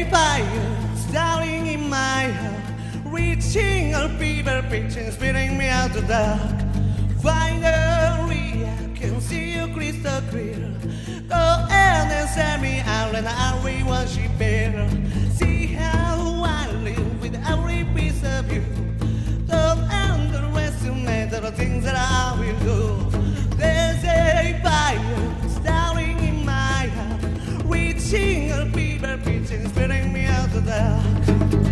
Fairy fires darting in my heart, reaching a fever pitch and spilling me out the dark. Finally, I can see you crystal clear. Go ahead and send me out, and I'll be what she bear. See how I live with every piece of you. Don't underestimate the things that I will do. There's a fire starting in my heart, reaching a fever keep repeating, spitting me out of there.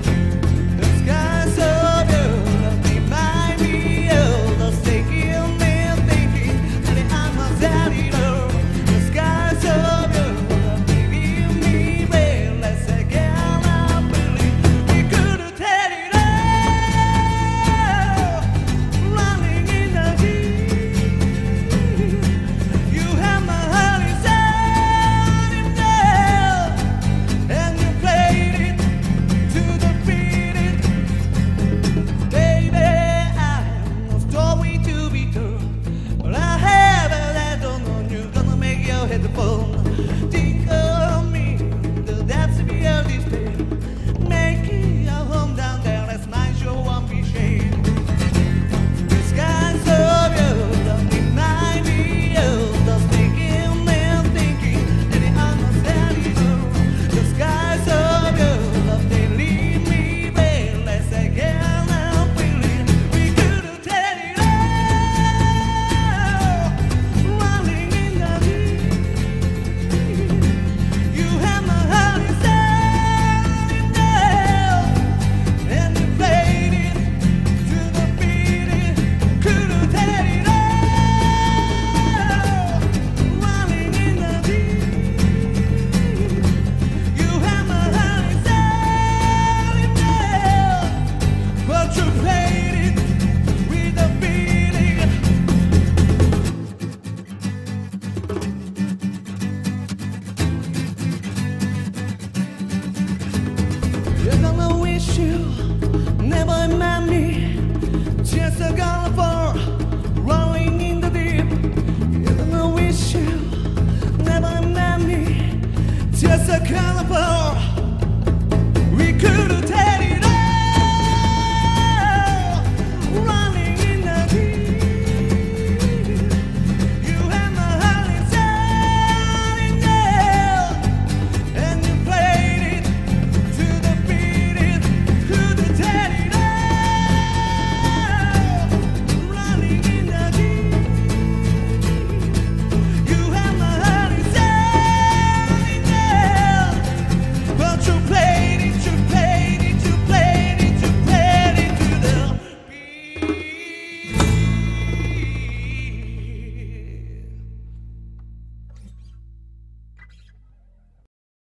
wish you. Never met me. Just a girl for